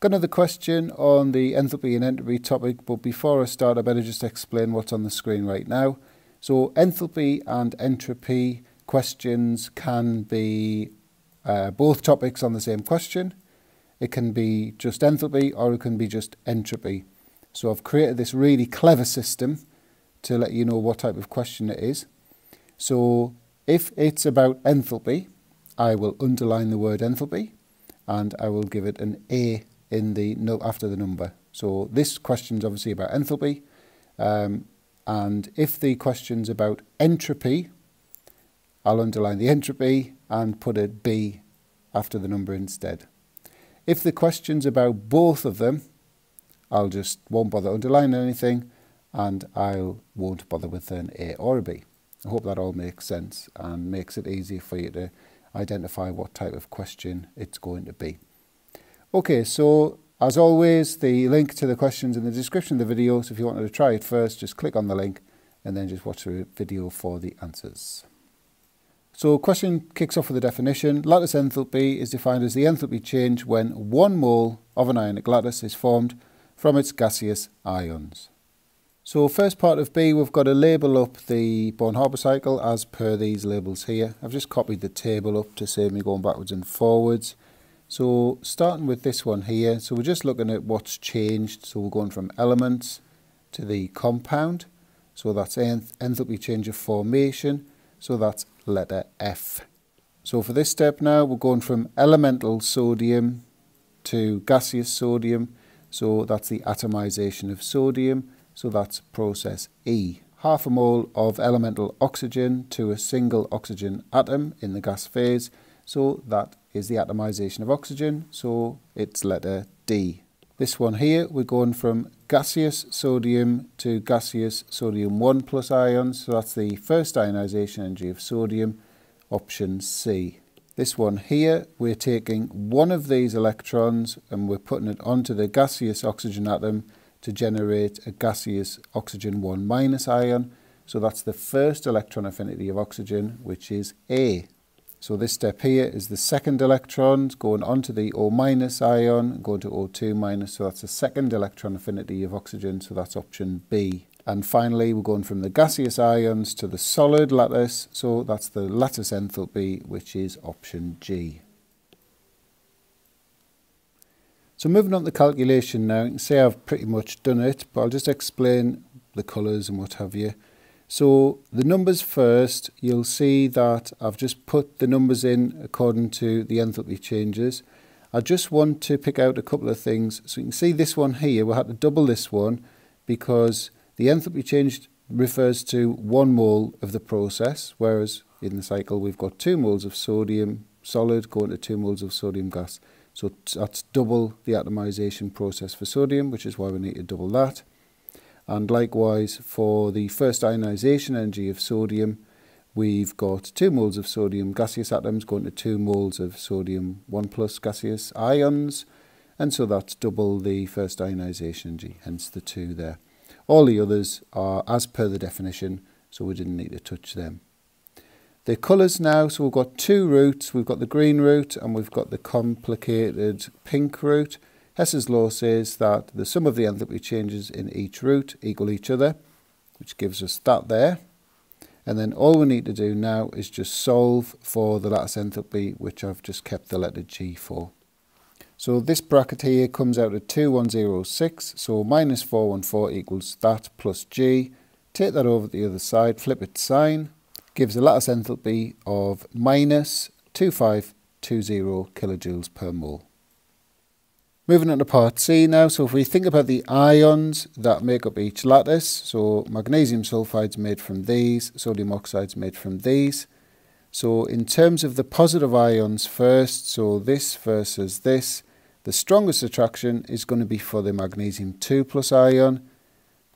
Got another question on the enthalpy and entropy topic, but before I start, I better just explain what's on the screen right now. So enthalpy and entropy questions can be uh, both topics on the same question. It can be just enthalpy or it can be just entropy. So I've created this really clever system to let you know what type of question it is. So if it's about enthalpy, I will underline the word enthalpy and I will give it an A in the no after the number. So this question is obviously about enthalpy. Um, and if the question's about entropy, I'll underline the entropy and put a B after the number instead. If the question's about both of them, I'll just won't bother underlining anything and I won't bother with an A or a B. I hope that all makes sense and makes it easy for you to identify what type of question it's going to be. Okay, so as always, the link to the questions in the description of the video, so if you wanted to try it first, just click on the link and then just watch the video for the answers. So question kicks off with a definition. Lattice enthalpy is defined as the enthalpy change when one mole of an ionic lattice is formed from its gaseous ions. So first part of B, we've got to label up the Born-Haber cycle as per these labels here. I've just copied the table up to save me going backwards and forwards. So starting with this one here, so we're just looking at what's changed. So we're going from elements to the compound. So that's enthalpy change of formation. So that's letter F. So for this step now, we're going from elemental sodium to gaseous sodium. So that's the atomization of sodium. So that's process E. Half a mole of elemental oxygen to a single oxygen atom in the gas phase. So that is the atomization of oxygen. So it's letter D. This one here, we're going from gaseous sodium to gaseous sodium 1 plus ions. So that's the first ionization energy of sodium, option C. This one here, we're taking one of these electrons and we're putting it onto the gaseous oxygen atom to generate a gaseous oxygen 1 minus ion. So that's the first electron affinity of oxygen, which is A. So this step here is the second electron going onto the O minus ion, going to O2 minus, so that's the second electron affinity of oxygen, so that's option B. And finally, we're going from the gaseous ions to the solid lattice, so that's the lattice enthalpy, which is option G. So moving on to the calculation now, you can say I've pretty much done it, but I'll just explain the colours and what have you. So the numbers first, you'll see that I've just put the numbers in according to the enthalpy changes. I just want to pick out a couple of things. So you can see this one here, we had to double this one because the enthalpy change refers to one mole of the process, whereas in the cycle we've got two moles of sodium solid going to two moles of sodium gas. So that's double the atomization process for sodium, which is why we need to double that. And likewise, for the first ionization energy of sodium, we've got 2 moles of sodium gaseous atoms going to 2 moles of sodium 1 plus gaseous ions. And so that's double the first ionization energy, hence the 2 there. All the others are as per the definition, so we didn't need to touch them. The colours now, so we've got two routes. We've got the green route and we've got the complicated pink route. Hess's law says that the sum of the enthalpy changes in each route equal each other, which gives us that there. And then all we need to do now is just solve for the lattice enthalpy, which I've just kept the letter G for. So this bracket here comes out at 2106, so minus 414 equals that plus G. Take that over to the other side, flip its sign, gives a lattice enthalpy of minus 2520 kilojoules per mole. Moving on to part C now, so if we think about the ions that make up each lattice, so magnesium sulfide's made from these, sodium oxide's made from these. So in terms of the positive ions first, so this versus this, the strongest attraction is going to be for the magnesium 2 plus ion.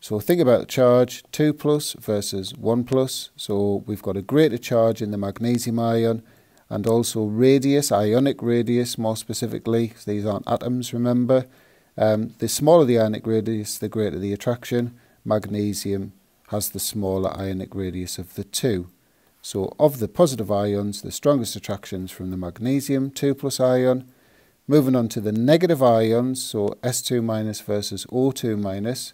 So think about the charge, 2 plus versus 1 plus. So we've got a greater charge in the magnesium ion and also radius, ionic radius more specifically. These aren't atoms, remember. Um, the smaller the ionic radius, the greater the attraction. Magnesium has the smaller ionic radius of the two. So of the positive ions, the strongest attractions from the magnesium 2 plus ion, Moving on to the negative ions, so S2 minus versus O2 minus.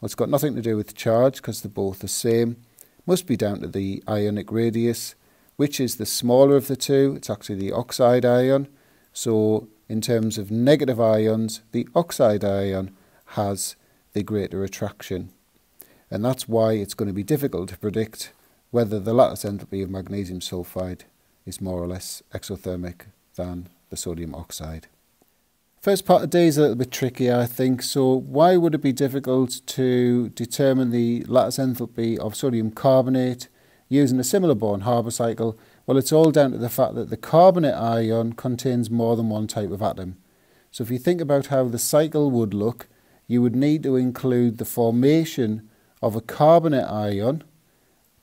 Well, it's got nothing to do with charge because they're both the same. Must be down to the ionic radius. Which is the smaller of the two? It's actually the oxide ion. So in terms of negative ions, the oxide ion has the greater attraction. And that's why it's going to be difficult to predict whether the lattice enthalpy of magnesium sulfide is more or less exothermic than the sodium oxide. First part of the day is a little bit tricky, I think. So why would it be difficult to determine the lattice enthalpy of sodium carbonate using a similar Born-Haber cycle? Well, it's all down to the fact that the carbonate ion contains more than one type of atom. So if you think about how the cycle would look, you would need to include the formation of a carbonate ion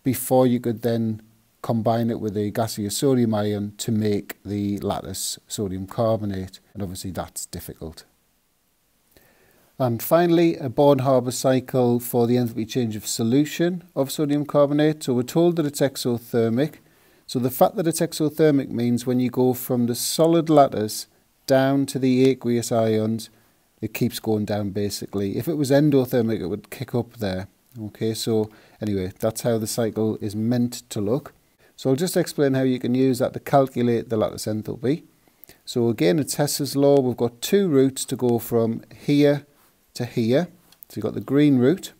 before you could then combine it with a gaseous sodium ion to make the lattice sodium carbonate. And obviously that's difficult. And finally, a Born-Haber cycle for the enthalpy change of solution of sodium carbonate. So we're told that it's exothermic. So the fact that it's exothermic means when you go from the solid lattice down to the aqueous ions, it keeps going down basically. If it was endothermic, it would kick up there. Okay, so anyway, that's how the cycle is meant to look. So I'll just explain how you can use that to calculate the lattice enthalpy. So again, it's Hess's law. We've got two routes to go from here to here. So you've got the green route.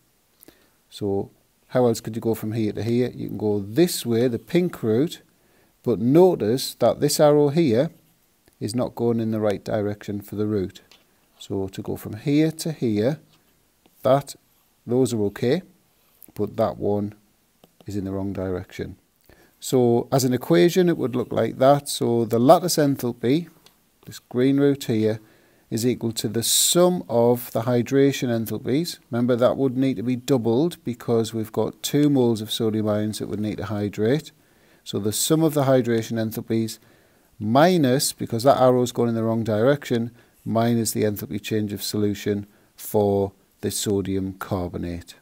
So how else could you go from here to here? You can go this way, the pink route, but notice that this arrow here is not going in the right direction for the route. So to go from here to here, that, those are okay, but that one is in the wrong direction. So as an equation, it would look like that. So the lattice enthalpy, this green route here, is equal to the sum of the hydration enthalpies. Remember that would need to be doubled because we've got two moles of sodium ions that would need to hydrate. So the sum of the hydration enthalpies minus, because that arrow is going in the wrong direction, minus the enthalpy change of solution for the sodium carbonate.